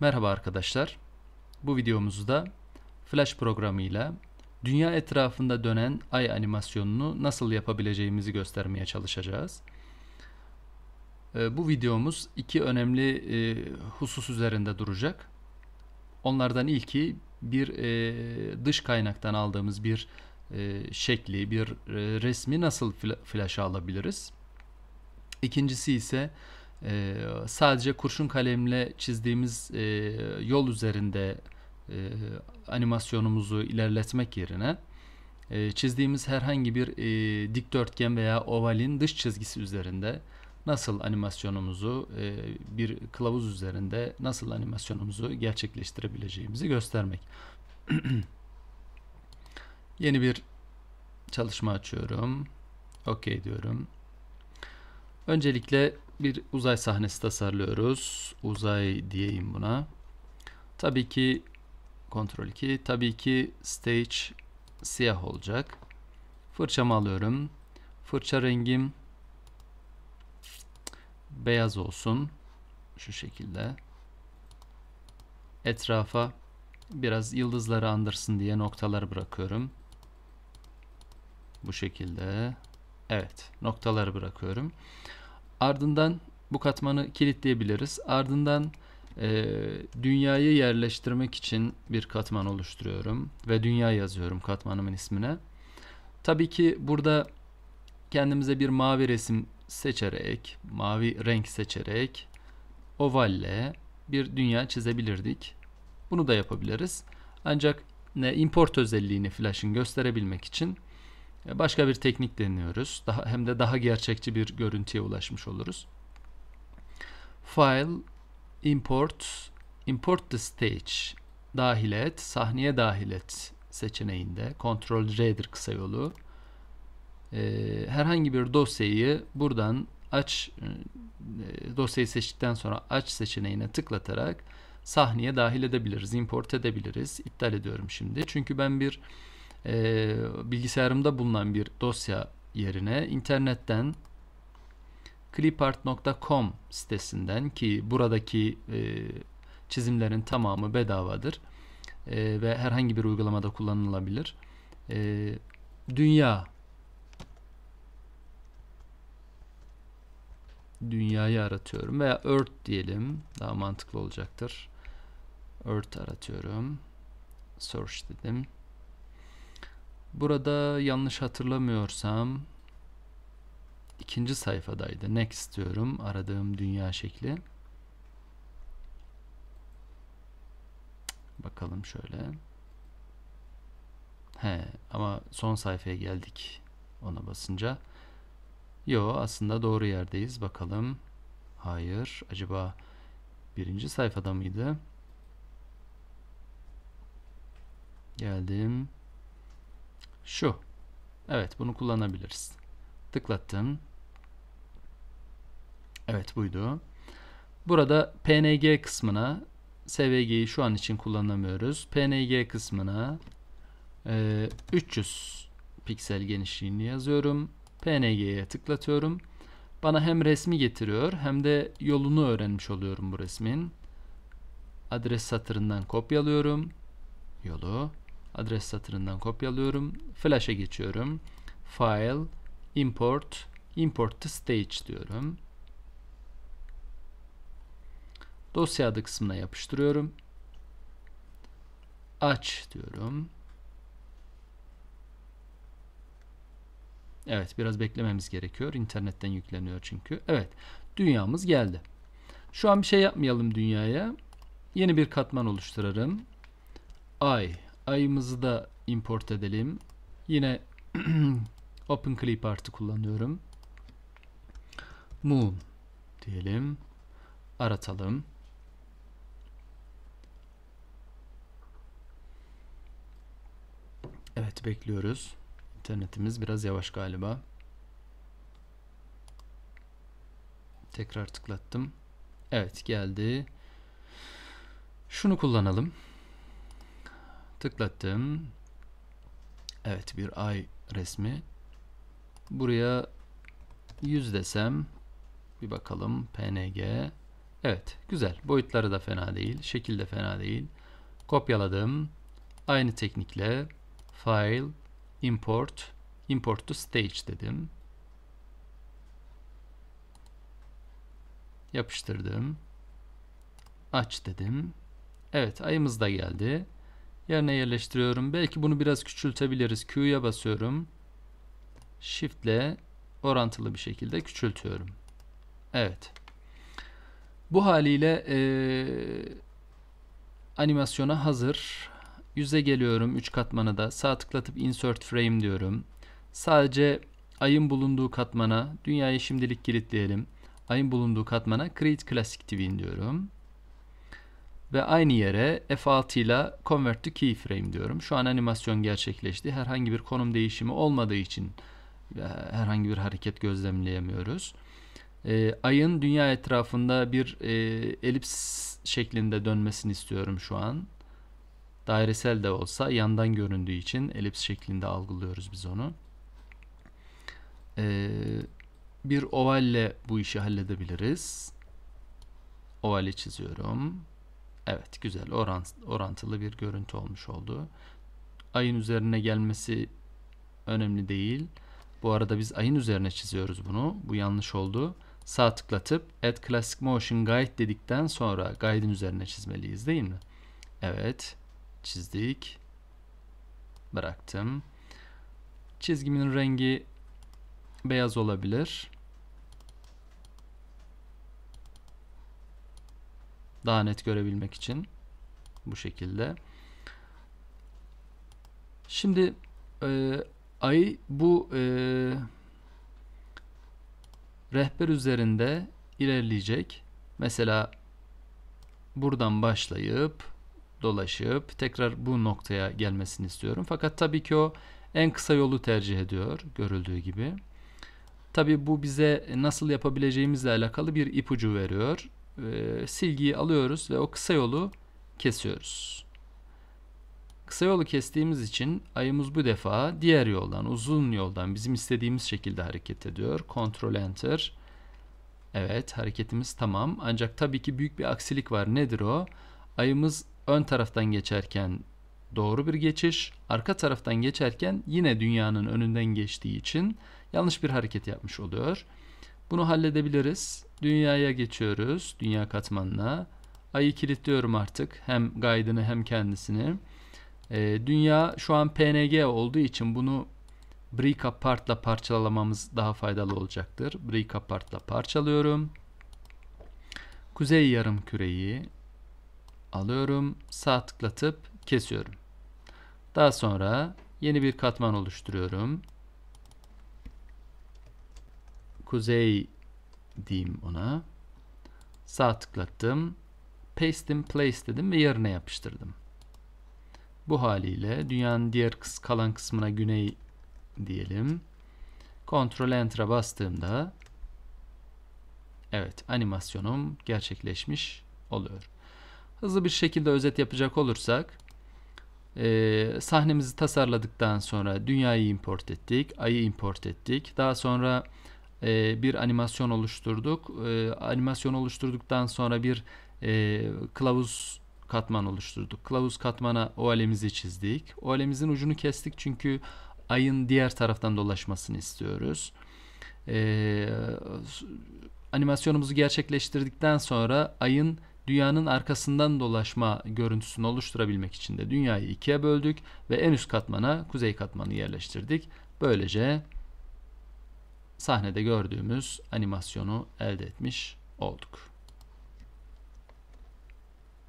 Merhaba arkadaşlar. Bu videomuzda Flash programıyla dünya etrafında dönen ay animasyonunu nasıl yapabileceğimizi göstermeye çalışacağız. Ee, Bu videomuz iki önemli e, husus üzerinde duracak. Onlardan ilki bir e, dış kaynaktan aldığımız bir e, şekli, bir resmi nasıl fla- flash'a alabiliriz? İkincisi ise e, sadece kurşun kalemle çizdiğimiz e, yol üzerinde e, animasyonumuzu ilerletmek yerine e, çizdiğimiz herhangi bir e, dikdörtgen veya ovalin dış çizgisi üzerinde nasıl animasyonumuzu e, bir kılavuz üzerinde nasıl animasyonumuzu gerçekleştirebileceğimizi göstermek. Yeni bir çalışma açıyorum. OK diyorum. Öncelikle bir uzay sahnesi tasarlıyoruz. Uzay diyeyim buna. Tabii ki kontrol 2. Tabii ki stage siyah olacak. Fırçamı alıyorum. Fırça rengim beyaz olsun. Şu şekilde. Etrafa biraz yıldızları andırsın diye noktalar bırakıyorum. Bu şekilde. Evet, noktaları bırakıyorum. Ardından bu katmanı kilitleyebiliriz. Ardından e, dünyayı yerleştirmek için bir katman oluşturuyorum ve dünya yazıyorum katmanımın ismine. Tabii ki burada kendimize bir mavi resim seçerek, mavi renk seçerek ovalle bir dünya çizebilirdik. Bunu da yapabiliriz. Ancak ne import özelliğini Flash'ın gösterebilmek için başka bir teknik deniyoruz. Daha, hem de daha gerçekçi bir görüntüye ulaşmış oluruz. File, import, import the stage dahil et, sahneye dahil et seçeneğinde Ctrl R'dir kısa yolu. Ee, herhangi bir dosyayı buradan aç e, dosyayı seçtikten sonra aç seçeneğine tıklatarak sahneye dahil edebiliriz, import edebiliriz. İptal ediyorum şimdi. Çünkü ben bir e, bilgisayarımda bulunan bir dosya yerine internetten clipart.com sitesinden ki buradaki e, çizimlerin tamamı bedavadır e, ve herhangi bir uygulamada kullanılabilir. E, dünya dünyayı aratıyorum veya Earth diyelim daha mantıklı olacaktır. Earth aratıyorum. Search dedim. Burada yanlış hatırlamıyorsam ikinci sayfadaydı. Next diyorum. Aradığım dünya şekli. Bakalım şöyle. He ama son sayfaya geldik. Ona basınca. Yo aslında doğru yerdeyiz. Bakalım. Hayır. Acaba birinci sayfada mıydı? Geldim. Şu. Evet bunu kullanabiliriz. Tıklattım. Evet buydu. Burada PNG kısmına SVG'yi şu an için kullanamıyoruz. PNG kısmına e, 300 piksel genişliğini yazıyorum. PNG'ye tıklatıyorum. Bana hem resmi getiriyor hem de yolunu öğrenmiş oluyorum bu resmin. Adres satırından kopyalıyorum. Yolu adres satırından kopyalıyorum. Flash'a geçiyorum. File, import, import to stage diyorum. Dosya adı kısmına yapıştırıyorum. Aç diyorum. Evet biraz beklememiz gerekiyor. İnternetten yükleniyor çünkü. Evet dünyamız geldi. Şu an bir şey yapmayalım dünyaya. Yeni bir katman oluşturarım. Ay. Ayımızı da import edelim. Yine Open Clip artı kullanıyorum. Moon diyelim. Aratalım. Evet bekliyoruz. İnternetimiz biraz yavaş galiba. Tekrar tıklattım. Evet geldi. Şunu kullanalım. Tıklattım. Evet bir ay resmi. Buraya 100 desem bir bakalım PNG Evet, güzel. Boyutları da fena değil, şekil de fena değil. Kopyaladım. Aynı teknikle File, Import, Import to Stage dedim. Yapıştırdım. Aç dedim. Evet, ayımız da geldi. Yerine yerleştiriyorum. Belki bunu biraz küçültebiliriz. Q'ya basıyorum. Shift ile orantılı bir şekilde küçültüyorum. Evet. Bu haliyle e, animasyona hazır. Yüze geliyorum. 3 katmanı da sağ tıklatıp insert frame diyorum. Sadece ayın bulunduğu katmana dünyayı şimdilik kilitleyelim. Ayın bulunduğu katmana create classic twin diyorum. Ve aynı yere F6 ile convert to keyframe diyorum. Şu an animasyon gerçekleşti. Herhangi bir konum değişimi olmadığı için e, herhangi bir hareket gözlemleyemiyoruz. E, ayın dünya etrafında bir e, elips şeklinde dönmesini istiyorum şu an. Dairesel de olsa yandan göründüğü için elips şeklinde algılıyoruz biz onu. E, bir ovalle bu işi halledebiliriz. Ovali çiziyorum. Evet güzel orant, orantılı bir görüntü olmuş oldu. Ayın üzerine gelmesi önemli değil. Bu arada biz ayın üzerine çiziyoruz bunu. Bu yanlış oldu. Sağ tıklatıp Add Classic Motion Guide dedikten sonra guide'in üzerine çizmeliyiz değil mi? Evet. Çizdik. Bıraktım. Çizgimin rengi beyaz olabilir. Daha net görebilmek için bu şekilde. Şimdi e, ay bu e, rehber üzerinde ilerleyecek. Mesela buradan başlayıp dolaşıp tekrar bu noktaya gelmesini istiyorum. Fakat tabii ki o en kısa yolu tercih ediyor görüldüğü gibi. Tabii bu bize nasıl yapabileceğimizle alakalı bir ipucu veriyor e, silgiyi alıyoruz ve o kısa yolu kesiyoruz. Kısa yolu kestiğimiz için ayımız bu defa diğer yoldan, uzun yoldan bizim istediğimiz şekilde hareket ediyor. Ctrl Enter. Evet, hareketimiz tamam. Ancak tabii ki büyük bir aksilik var. Nedir o? Ayımız ön taraftan geçerken doğru bir geçiş, arka taraftan geçerken yine dünyanın önünden geçtiği için yanlış bir hareket yapmış oluyor. Bunu halledebiliriz. Dünyaya geçiyoruz. Dünya katmanına. Ayı kilitliyorum artık. Hem guide'ını hem kendisini. Ee, dünya şu an PNG olduğu için bunu break apart ile parçalamamız daha faydalı olacaktır. Break apart ile parçalıyorum. Kuzey yarım küreyi alıyorum. Sağ tıklatıp kesiyorum. Daha sonra yeni bir katman oluşturuyorum. Kuzey diyeyim ona. Sağ tıklattım. Paste in place dedim ve yerine yapıştırdım. Bu haliyle dünyanın diğer kıs kalan kısmına güney diyelim. Ctrl Enter'a bastığımda evet animasyonum gerçekleşmiş oluyor. Hızlı bir şekilde özet yapacak olursak e, sahnemizi tasarladıktan sonra dünyayı import ettik, ayı import ettik. Daha sonra e, bir animasyon oluşturduk. E, animasyon oluşturduktan sonra bir e, kılavuz katman oluşturduk. Kılavuz katmana ovalemizi çizdik. Ovalemizin ucunu kestik çünkü ayın diğer taraftan dolaşmasını istiyoruz. E, animasyonumuzu gerçekleştirdikten sonra ayın dünyanın arkasından dolaşma görüntüsünü oluşturabilmek için de dünyayı ikiye böldük ve en üst katmana kuzey katmanı yerleştirdik. Böylece sahnede gördüğümüz animasyonu elde etmiş olduk.